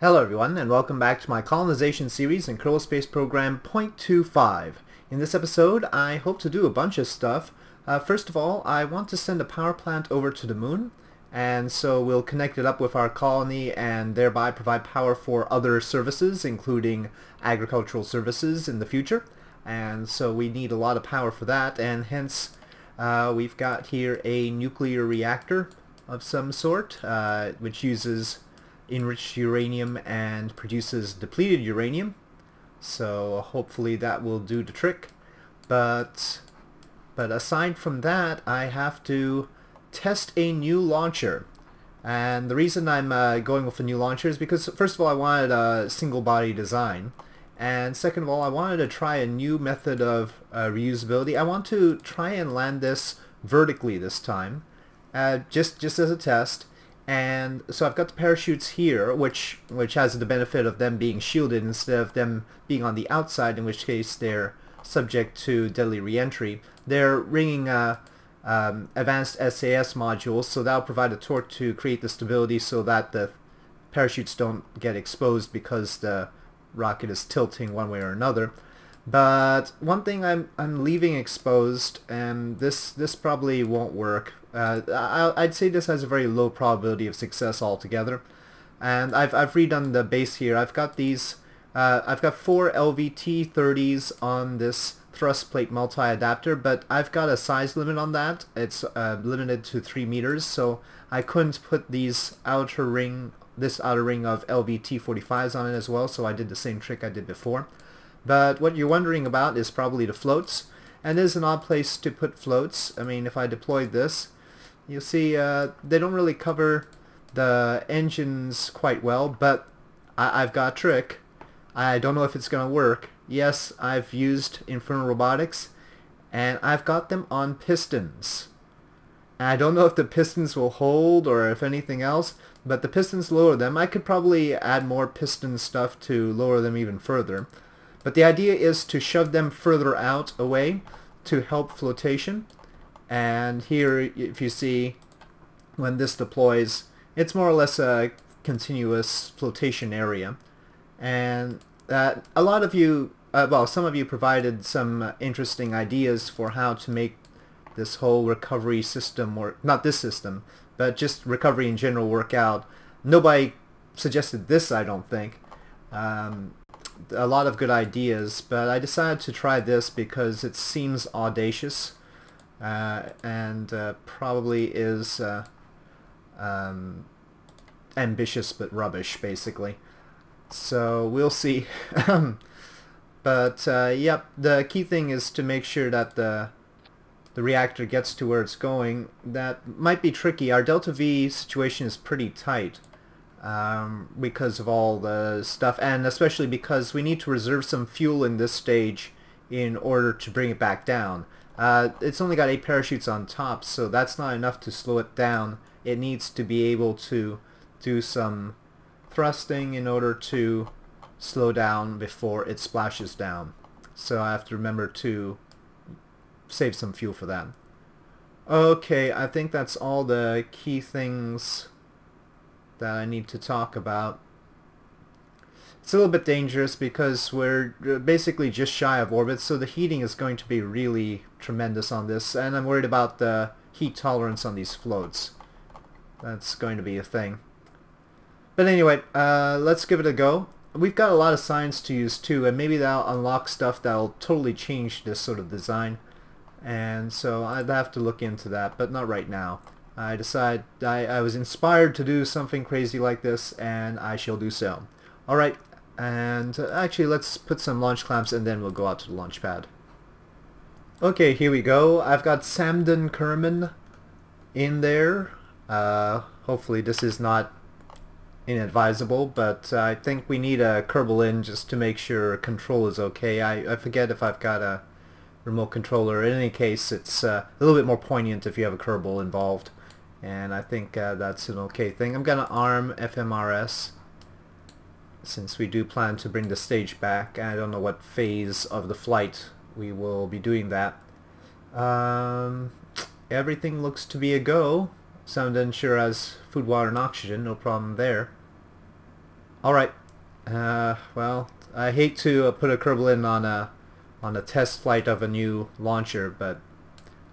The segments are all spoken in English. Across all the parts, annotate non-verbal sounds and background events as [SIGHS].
Hello everyone and welcome back to my colonization series in Kerbal Space Program 0.25. In this episode I hope to do a bunch of stuff. Uh, first of all I want to send a power plant over to the moon and so we'll connect it up with our colony and thereby provide power for other services including agricultural services in the future and so we need a lot of power for that and hence uh, we've got here a nuclear reactor of some sort uh, which uses enriched uranium and produces depleted uranium. So hopefully that will do the trick. But but aside from that, I have to test a new launcher. And the reason I'm uh, going with a new launcher is because first of all I wanted a single body design. And second of all, I wanted to try a new method of uh, reusability. I want to try and land this vertically this time, uh, just just as a test and so I've got the parachutes here, which which has the benefit of them being shielded instead of them being on the outside, in which case they're subject to deadly reentry. They're ringing uh, um, advanced SAS modules, so that'll provide a torque to create the stability so that the parachutes don't get exposed because the rocket is tilting one way or another. But one thing I'm I'm leaving exposed, and this this probably won't work. Uh, I, I'd say this has a very low probability of success altogether. And I've I've redone the base here. I've got these. Uh, I've got four LVT 30s on this thrust plate multi-adapter, but I've got a size limit on that. It's uh, limited to 3 meters, so I couldn't put these outer ring, this outer ring of LVT 45s on it as well, so I did the same trick I did before. But what you're wondering about is probably the floats. And there's an odd place to put floats. I mean, if I deployed this, you'll see uh, they don't really cover the engines quite well, but I have got a trick. I don't know if it's going to work. Yes, I've used Infernal Robotics, and I've got them on pistons. And I don't know if the pistons will hold or if anything else, but the pistons lower them. I could probably add more piston stuff to lower them even further. But the idea is to shove them further out away to help flotation. And here, if you see, when this deploys, it's more or less a continuous flotation area. And a lot of you, uh, well, some of you provided some interesting ideas for how to make this whole recovery system work, not this system, but just recovery in general work out. Nobody suggested this, I don't think. Um, a lot of good ideas, but I decided to try this because it seems audacious uh, and uh, probably is uh, um, ambitious but rubbish, basically. So we'll see. [LAUGHS] but uh, yep, the key thing is to make sure that the the reactor gets to where it's going. That might be tricky. Our delta V situation is pretty tight um, because of all the stuff, and especially because we need to reserve some fuel in this stage in order to bring it back down. Uh, it's only got eight parachutes on top, so that's not enough to slow it down. It needs to be able to do some thrusting in order to slow down before it splashes down. So I have to remember to save some fuel for that. Okay, I think that's all the key things that I need to talk about. It's a little bit dangerous because we're uh, basically just shy of orbit, so the heating is going to be really tremendous on this, and I'm worried about the heat tolerance on these floats. That's going to be a thing. But anyway, uh, let's give it a go. We've got a lot of science to use too, and maybe that'll unlock stuff that'll totally change this sort of design. And so I'd have to look into that, but not right now. I decided I, I was inspired to do something crazy like this and I shall do so. Alright, and uh, actually let's put some launch clamps and then we'll go out to the launch pad. Okay, here we go. I've got Samden Kerman in there. Uh, hopefully this is not inadvisable, but I think we need a Kerbal in just to make sure control is okay. I, I forget if I've got a remote controller. In any case, it's uh, a little bit more poignant if you have a Kerbal involved and I think uh, that's an okay thing. I'm gonna arm FMRS since we do plan to bring the stage back. I don't know what phase of the flight we will be doing that. Um, everything looks to be a go. Sound unsure as food, water, and oxygen, no problem there. Alright. Uh, well, I hate to uh, put a Kerbal in on a on a test flight of a new launcher, but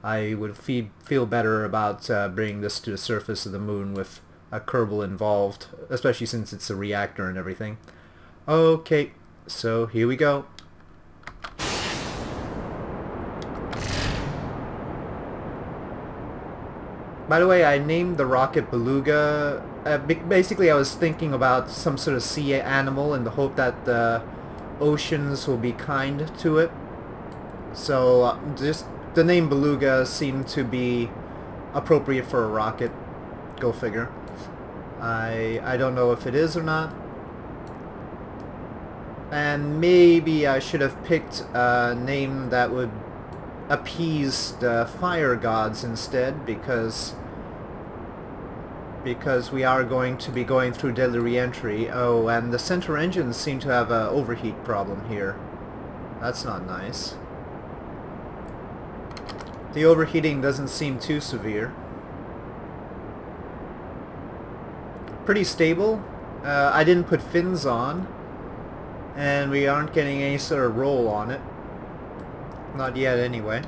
I would fe feel better about uh, bringing this to the surface of the moon with a Kerbal involved, especially since it's a reactor and everything. Okay, so here we go. By the way, I named the rocket Beluga. Uh, basically, I was thinking about some sort of sea animal in the hope that the oceans will be kind to it. So, uh, just the name Beluga seemed to be appropriate for a rocket. Go figure. I I don't know if it is or not. And maybe I should have picked a name that would appease the fire gods instead because because we are going to be going through deadly reentry. Oh, and the center engines seem to have an overheat problem here. That's not nice. The overheating doesn't seem too severe. Pretty stable. Uh, I didn't put fins on, and we aren't getting any sort of roll on it. Not yet, anyway.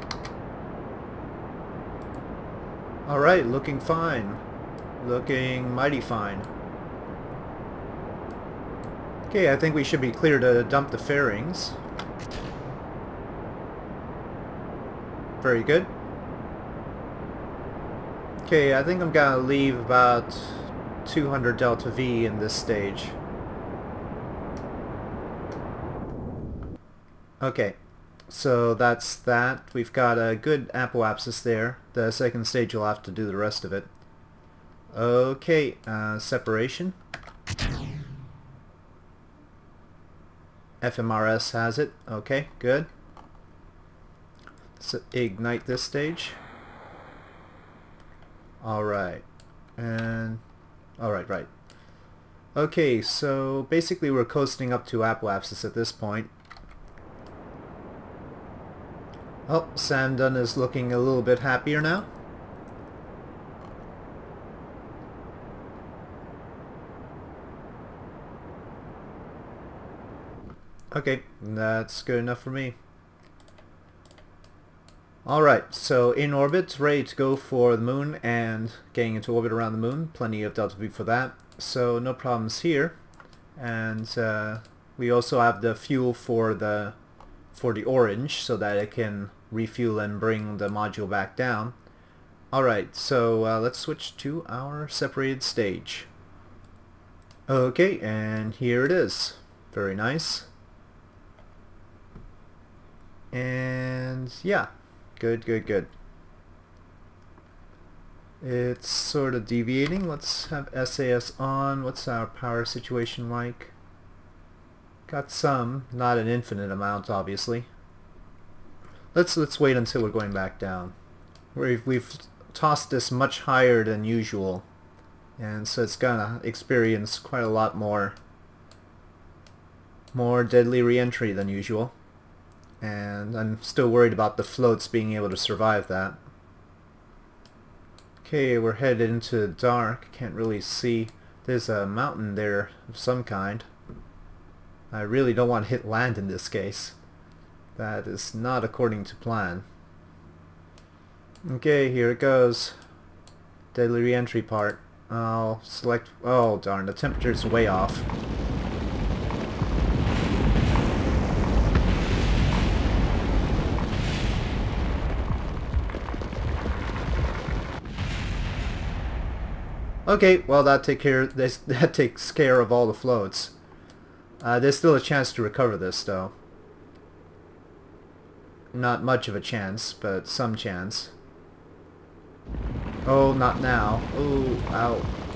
Alright, looking fine. Looking mighty fine. Okay, I think we should be clear to dump the fairings. Very good. Okay, I think I'm gonna leave about 200 delta V in this stage. Okay, so that's that. We've got a good apoapsis there. The second stage you'll have to do the rest of it. Okay, uh, separation. FMRS has it. Okay, good. Let's ignite this stage. Alright. And... Alright, right. Okay, so basically we're coasting up to apoapsis at this point. Oh, Sandun is looking a little bit happier now. Okay, that's good enough for me. Alright, so in orbit, ready to go for the moon and getting into orbit around the moon. Plenty of delta V for that, so no problems here. And uh, we also have the fuel for the for the orange so that it can refuel and bring the module back down. Alright, so uh, let's switch to our separated stage. Okay, and here it is. Very nice. And yeah, good, good, good. It's sort of deviating. Let's have SAS on. What's our power situation like? Got some, not an infinite amount, obviously. Let's let's wait until we're going back down. We've we've tossed this much higher than usual, and so it's gonna experience quite a lot more more deadly reentry than usual. And I'm still worried about the floats being able to survive that. Okay, we're headed into the dark. Can't really see. There's a mountain there of some kind. I really don't want to hit land in this case. That is not according to plan. Okay, here it goes. Deadly reentry part. I'll select... Oh, darn, the temperature's way off. Okay, well that take care this [LAUGHS] that takes care of all the floats. Uh, there's still a chance to recover this though. Not much of a chance, but some chance. Oh, not now. Oh, ow.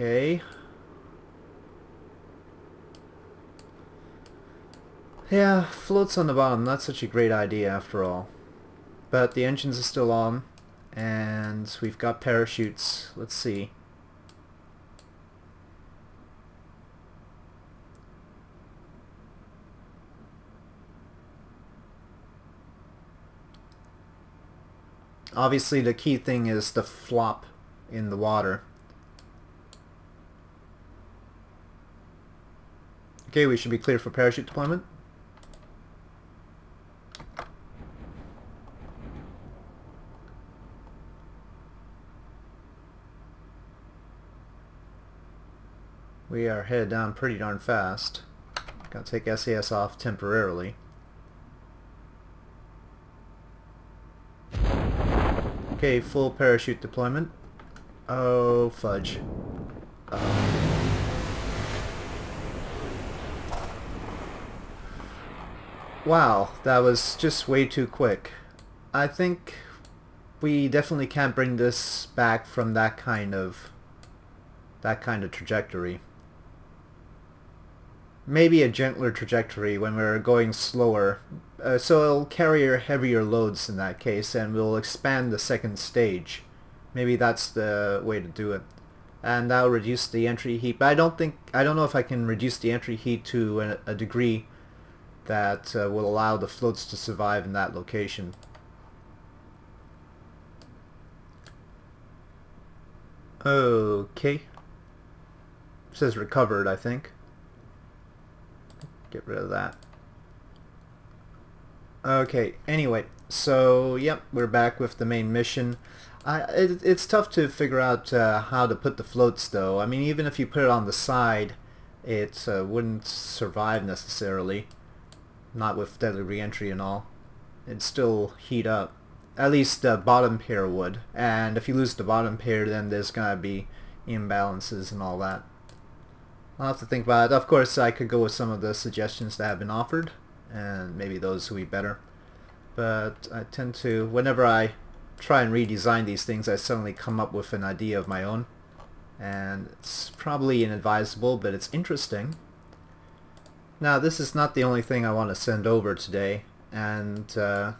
Okay. Yeah, floats on the bottom, not such a great idea after all. But the engines are still on, and we've got parachutes. Let's see. Obviously the key thing is the flop in the water. Okay, we should be clear for parachute deployment. We are headed down pretty darn fast. Gotta take SAS off temporarily. Okay, full parachute deployment. Oh, fudge. Wow, that was just way too quick. I think we definitely can't bring this back from that kind of that kind of trajectory maybe a gentler trajectory when we're going slower. Uh, so it'll carry heavier loads in that case and we'll expand the second stage. Maybe that's the way to do it. And that'll reduce the entry heat. But I don't think, I don't know if I can reduce the entry heat to a, a degree that uh, will allow the floats to survive in that location. Okay. It says recovered, I think. Get rid of that. Okay, anyway, so yep, we're back with the main mission. It, it's tough to figure out uh, how to put the floats though. I mean, even if you put it on the side, it uh, wouldn't survive necessarily. Not with deadly reentry and all. It'd still heat up. At least the bottom pair would. And if you lose the bottom pair, then there's gonna be imbalances and all that. I'll have to think about it. Of course, I could go with some of the suggestions that have been offered, and maybe those would be better. But I tend to, whenever I try and redesign these things, I suddenly come up with an idea of my own. And it's probably inadvisable, but it's interesting. Now, this is not the only thing I want to send over today, and uh,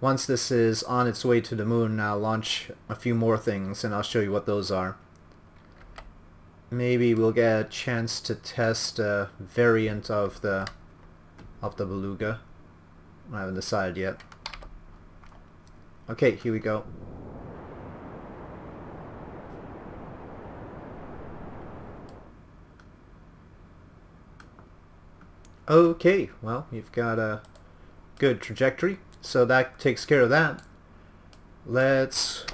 once this is on its way to the moon, I'll launch a few more things, and I'll show you what those are maybe we'll get a chance to test a variant of the of the Beluga. I haven't decided yet. Okay, here we go. Okay, well, you've got a good trajectory, so that takes care of that. Let's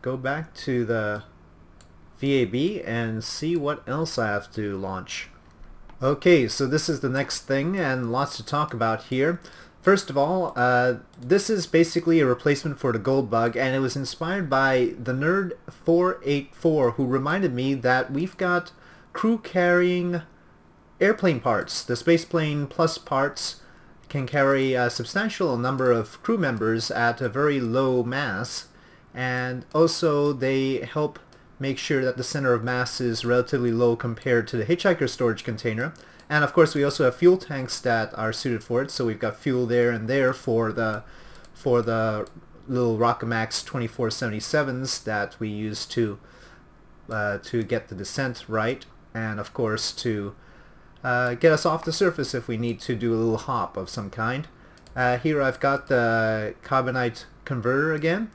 go back to the VAB and see what else I have to launch. Okay, so this is the next thing and lots to talk about here. First of all, uh, this is basically a replacement for the Goldbug and it was inspired by the Nerd484 who reminded me that we've got crew carrying airplane parts. The Spaceplane Plus parts can carry a substantial number of crew members at a very low mass and also they help make sure that the center of mass is relatively low compared to the hitchhiker storage container. And of course we also have fuel tanks that are suited for it, so we've got fuel there and there for the for the little Rockomax 2477s that we use to uh, to get the descent right, and of course to uh, get us off the surface if we need to do a little hop of some kind. Uh, here I've got the Karbonite converter again,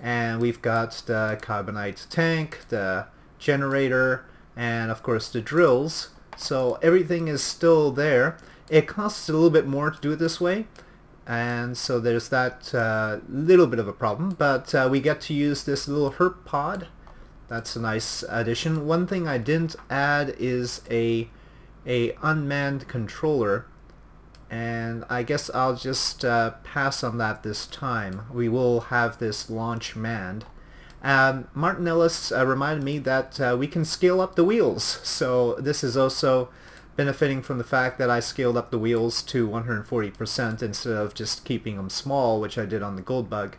and we've got the Karbonite tank, the generator, and of course the drills. So everything is still there. It costs a little bit more to do it this way, and so there's that uh, little bit of a problem, but uh, we get to use this little herp pod. That's a nice addition. One thing I didn't add is a a unmanned controller and I guess I'll just uh, pass on that this time. We will have this launch manned. Um, Martin Ellis uh, reminded me that uh, we can scale up the wheels, so this is also benefiting from the fact that I scaled up the wheels to 140% instead of just keeping them small, which I did on the Goldbug.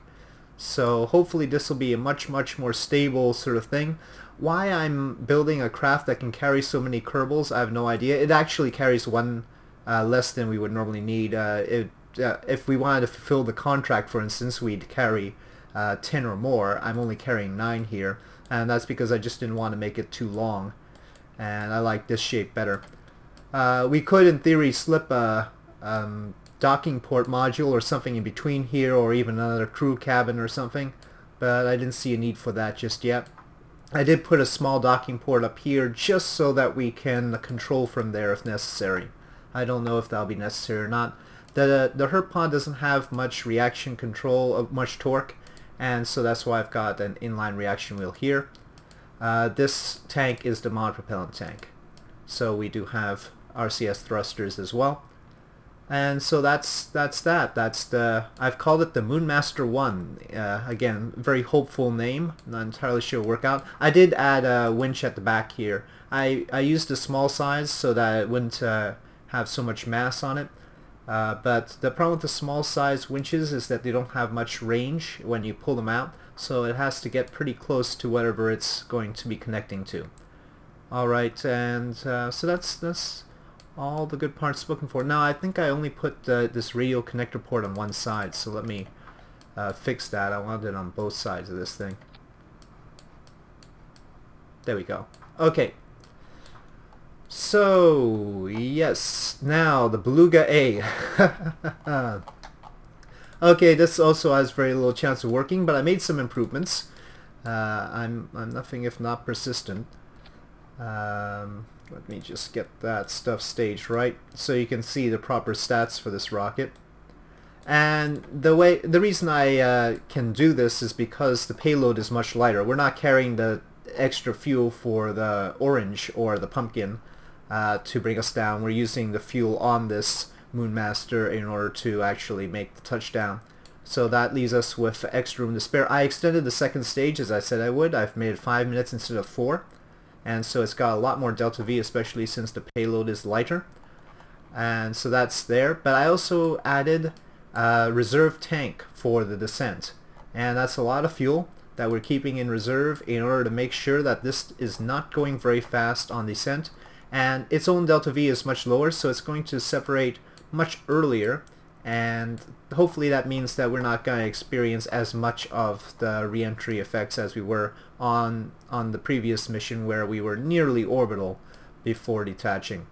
So hopefully this will be a much, much more stable sort of thing. Why I'm building a craft that can carry so many Kerbals, I have no idea. It actually carries one uh, less than we would normally need. Uh, it, uh, if we wanted to fulfill the contract, for instance, we'd carry uh, 10 or more. I'm only carrying 9 here, and that's because I just didn't want to make it too long, and I like this shape better. Uh, we could, in theory, slip a um, docking port module or something in between here, or even another crew cabin or something. but I didn't see a need for that just yet. I did put a small docking port up here just so that we can control from there if necessary. I don't know if that'll be necessary or not. The, the herp pod doesn't have much reaction control, of much torque, and so that's why I've got an inline reaction wheel here. Uh, this tank is the mod propellant tank. So we do have RCS thrusters as well. And so that's that's that. That's the I've called it the Moonmaster One. Uh, again, very hopeful name. Not entirely sure it'll work out. I did add a winch at the back here. I I used a small size so that it wouldn't uh, have so much mass on it. Uh, but the problem with the small size winches is that they don't have much range when you pull them out. So it has to get pretty close to whatever it's going to be connecting to. Alright, and uh, so that's that's all the good parts spoken for. Now I think I only put uh, this radio connector port on one side, so let me uh, fix that. I wanted it on both sides of this thing. There we go. Okay. So, yes, now the Beluga A. [LAUGHS] okay, this also has very little chance of working, but I made some improvements. Uh, I'm, I'm nothing if not persistent. Um, let me just get that stuff staged right so you can see the proper stats for this rocket. And the way the reason I uh, can do this is because the payload is much lighter. We're not carrying the extra fuel for the orange or the pumpkin uh, to bring us down. We're using the fuel on this Moonmaster in order to actually make the touchdown. So that leaves us with extra room to spare. I extended the second stage as I said I would. I've made it five minutes instead of four and so it's got a lot more delta V especially since the payload is lighter. And so that's there. But I also added a reserve tank for the descent. And that's a lot of fuel that we're keeping in reserve in order to make sure that this is not going very fast on descent. And its own delta V is much lower so it's going to separate much earlier. And hopefully that means that we're not going to experience as much of the reentry effects as we were on on the previous mission where we were nearly orbital before detaching.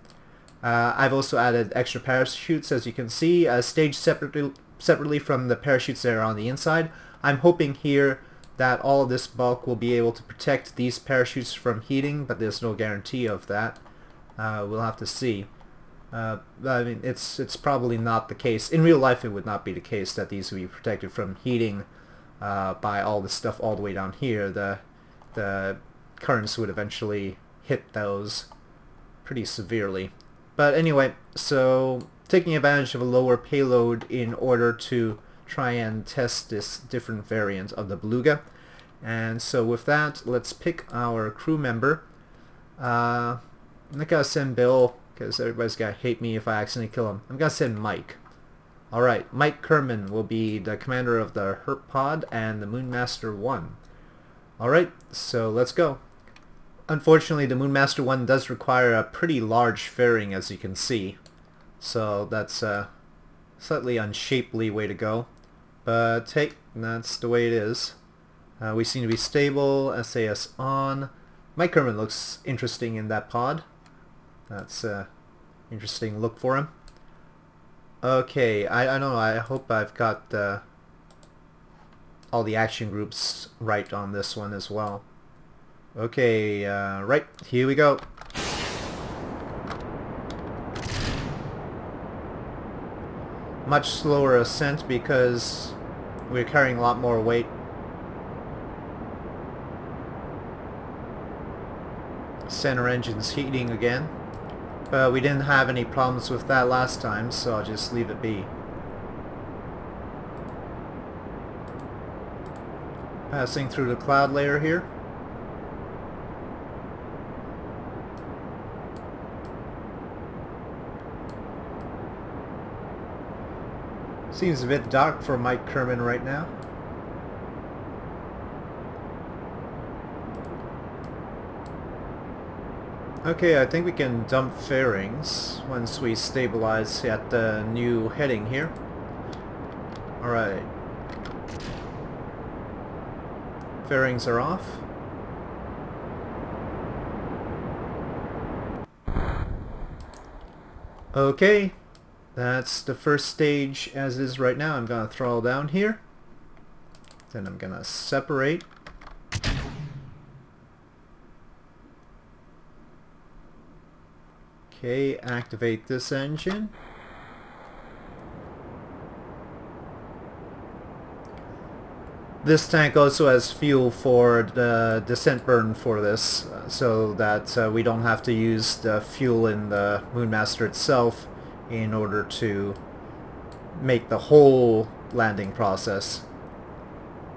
Uh, I've also added extra parachutes as you can see, uh, staged separately, separately from the parachutes that are on the inside. I'm hoping here that all of this bulk will be able to protect these parachutes from heating, but there's no guarantee of that. Uh, we'll have to see. Uh, I mean, it's it's probably not the case. In real life, it would not be the case that these would be protected from heating uh, by all the stuff all the way down here. The the currents would eventually hit those pretty severely. But anyway, so taking advantage of a lower payload in order to try and test this different variant of the Beluga. And so with that, let's pick our crew member. Uh, I'm not gonna send Bill because everybody's gonna hate me if I accidentally kill him. I'm gonna send Mike. Alright, Mike Kerman will be the commander of the Herp Pod and the Moonmaster 1. Alright, so let's go. Unfortunately, the Moonmaster 1 does require a pretty large fairing, as you can see. So that's a slightly unshapely way to go. But hey, that's the way it is. Uh, we seem to be stable, SAS on. Mike Kerman looks interesting in that pod. That's a interesting look for him. Okay, I, I don't know, I hope I've got uh, all the action groups right on this one as well. Okay, uh, right, here we go. Much slower ascent because we're carrying a lot more weight. Center engine's heating again. But we didn't have any problems with that last time, so I'll just leave it be. Passing through the cloud layer here. Seems a bit dark for Mike Kerman right now. Okay, I think we can dump fairings once we stabilize at the new heading here. Alright. Fairings are off. Okay, that's the first stage as is right now. I'm going to throttle down here. Then I'm gonna separate. Okay, activate this engine. This tank also has fuel for the descent burn for this, so that uh, we don't have to use the fuel in the Moonmaster itself in order to make the whole landing process.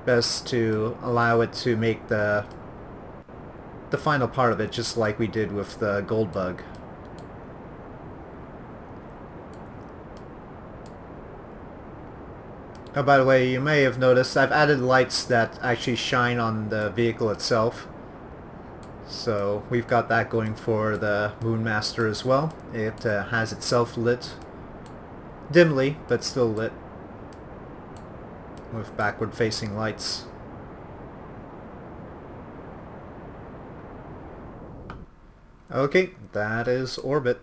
Best to allow it to make the the final part of it just like we did with the Goldbug. Oh, by the way, you may have noticed I've added lights that actually shine on the vehicle itself. So we've got that going for the Moonmaster as well. It uh, has itself lit dimly, but still lit with backward facing lights. Okay, that is orbit.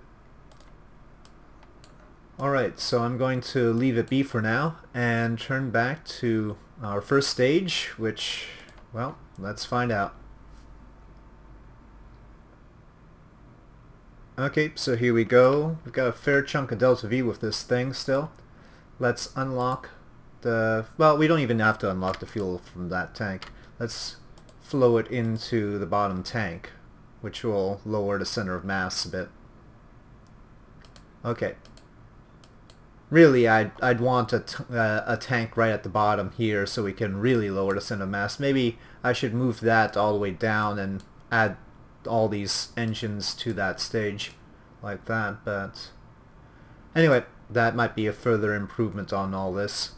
Alright, so I'm going to leave it be for now and turn back to our first stage, which, well, let's find out. Okay, so here we go. We've got a fair chunk of Delta V with this thing still. Let's unlock the... Well, we don't even have to unlock the fuel from that tank. Let's flow it into the bottom tank, which will lower the center of mass a bit. Okay, really I'd, I'd want a, uh, a tank right at the bottom here so we can really lower the center mass. Maybe I should move that all the way down and add all these engines to that stage like that, but anyway, that might be a further improvement on all this.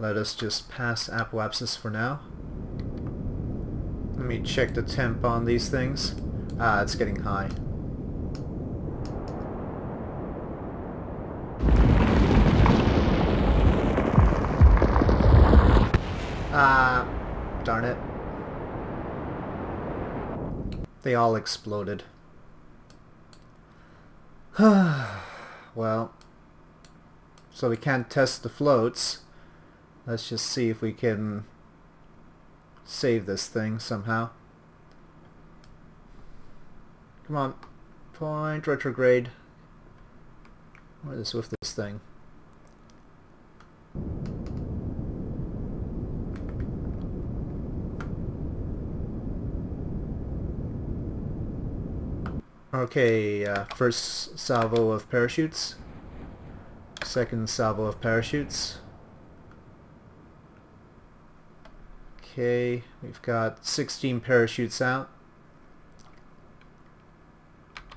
Let us just pass apoapsis for now. Let me check the temp on these things. Ah, it's getting high. Ah, darn it. They all exploded. [SIGHS] well, so we can't test the floats. Let's just see if we can save this thing somehow. Come on. Point retrograde. What is with this thing? Okay, uh, first salvo of parachutes. Second salvo of parachutes. Okay, we've got 16 parachutes out.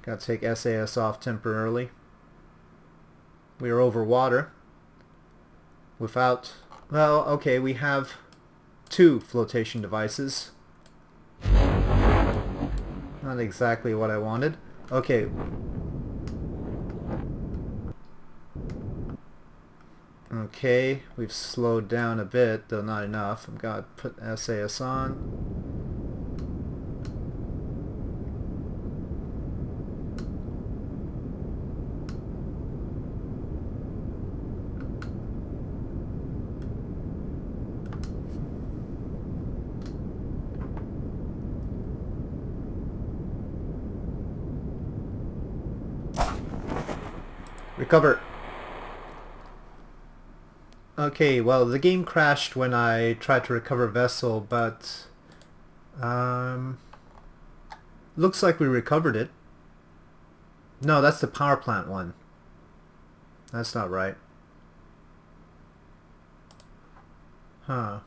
Got to take SAS off temporarily. We are over water. Without... Well, okay, we have two flotation devices. Not exactly what I wanted. Okay. Okay, we've slowed down a bit, though not enough. I've got to put SAS on. Recover. Okay, well, the game crashed when I tried to recover vessel, but... Um, looks like we recovered it. No, that's the power plant one. That's not right. Huh.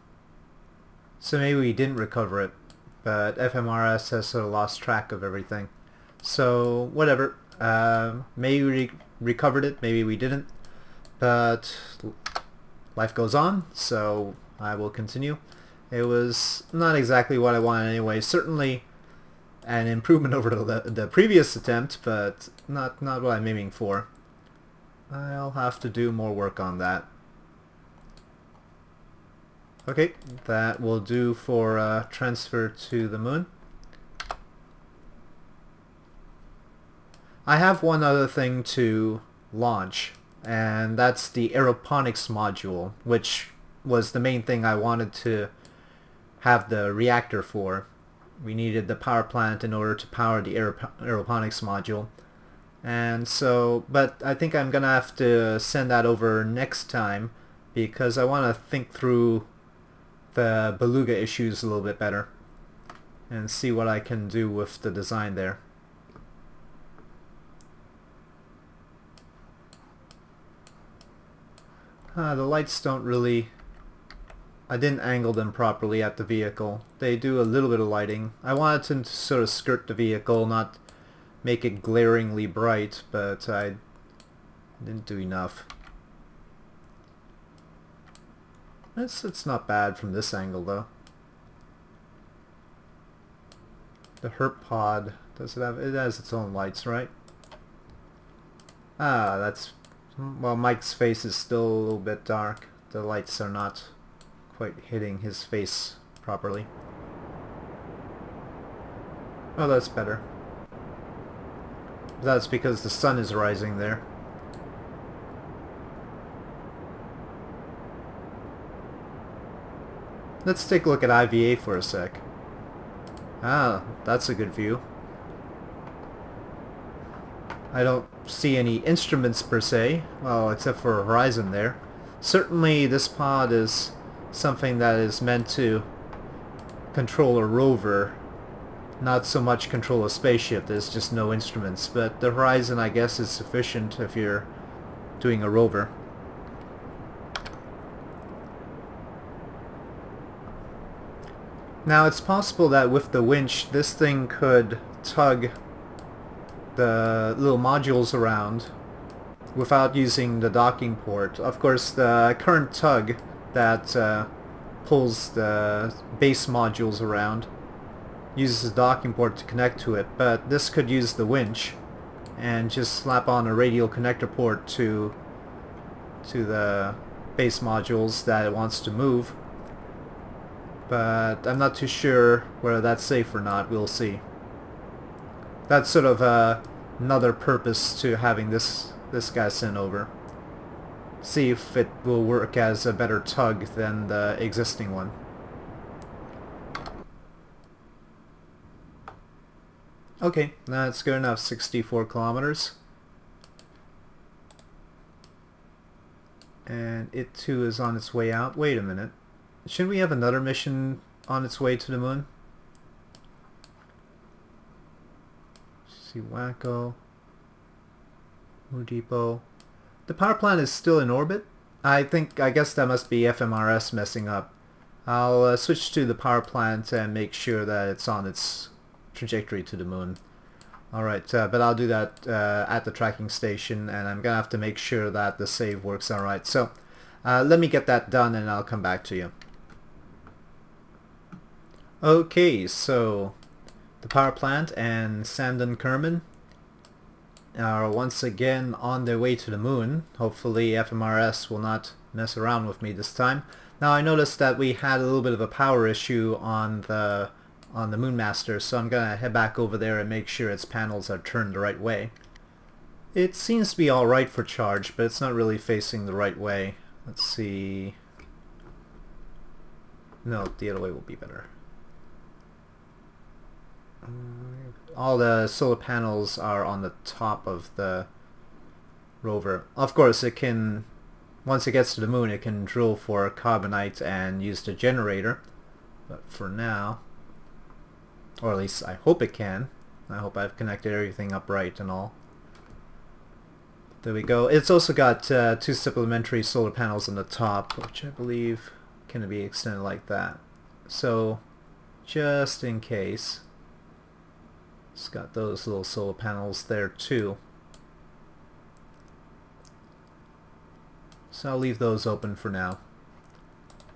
So maybe we didn't recover it, but FMRS has sort of lost track of everything. So, whatever. Uh, maybe we recovered it, maybe we didn't, but life goes on, so I will continue. It was not exactly what I wanted anyway, certainly an improvement [LAUGHS] over the, the previous attempt, but not, not what I'm aiming for. I'll have to do more work on that. Okay, that will do for uh, transfer to the moon. I have one other thing to launch, and that's the aeroponics module, which was the main thing I wanted to have the reactor for. We needed the power plant in order to power the aeroponics module. And so, but I think I'm gonna have to send that over next time because I want to think through the beluga issues a little bit better and see what I can do with the design there. Uh, the lights don't really... I didn't angle them properly at the vehicle. They do a little bit of lighting. I wanted to sort of skirt the vehicle, not make it glaringly bright, but I didn't do enough. It's, it's not bad from this angle though. The herp pod, does it have, it has its own lights, right? Ah, that's, well Mike's face is still a little bit dark. The lights are not quite hitting his face properly. Oh, that's better. That's because the sun is rising there. Let's take a look at IVA for a sec. Ah, that's a good view. I don't see any instruments per se, well, except for Horizon there. Certainly this pod is something that is meant to control a rover, not so much control a spaceship, there's just no instruments, but the Horizon I guess is sufficient if you're doing a rover. Now it's possible that with the winch this thing could tug the little modules around without using the docking port. Of course the current tug that uh, pulls the base modules around uses the docking port to connect to it, but this could use the winch and just slap on a radial connector port to to the base modules that it wants to move but I'm not too sure whether that's safe or not. We'll see. That's sort of uh, another purpose to having this this guy sent over. See if it will work as a better tug than the existing one. Okay, that's good enough. 64 kilometers. And it too is on its way out. Wait a minute. Shouldn't we have another mission on its way to the moon? See Wacko, Mu Depot. The power plant is still in orbit. I think, I guess that must be FMRS messing up. I'll uh, switch to the power plant and make sure that it's on its trajectory to the moon. Alright, uh, but I'll do that uh, at the tracking station and I'm gonna have to make sure that the save works alright. So, uh, let me get that done and I'll come back to you. Okay, so the power plant and Sandon Kerman are once again on their way to the moon. Hopefully FMRS will not mess around with me this time. Now I noticed that we had a little bit of a power issue on the on the Moonmaster, so I'm gonna head back over there and make sure its panels are turned the right way. It seems to be alright for charge, but it's not really facing the right way. Let's see... No, the other way will be better. All the solar panels are on the top of the rover. Of course, it can, once it gets to the moon, it can drill for Karbonite and use the generator. But for now, or at least I hope it can. I hope I've connected everything up right and all. There we go. It's also got uh, two supplementary solar panels on the top, which I believe can be extended like that. So, just in case, it's got those little solar panels there too. So I'll leave those open for now.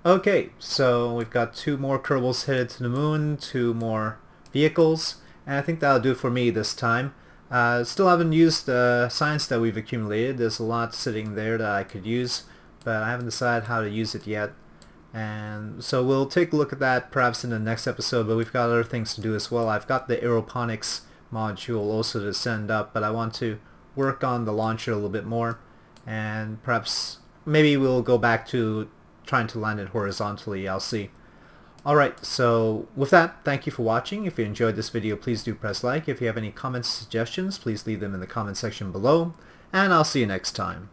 Okay, so we've got two more Kerbals headed to the moon, two more vehicles, and I think that'll do for me this time. Uh, still haven't used the science that we've accumulated. There's a lot sitting there that I could use, but I haven't decided how to use it yet. And so we'll take a look at that perhaps in the next episode, but we've got other things to do as well. I've got the aeroponics module also to send up, but I want to work on the launcher a little bit more, and perhaps maybe we'll go back to trying to land it horizontally, I'll see. Alright, so with that, thank you for watching. If you enjoyed this video, please do press like. If you have any comments suggestions, please leave them in the comment section below. And I'll see you next time.